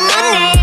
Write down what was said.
Money.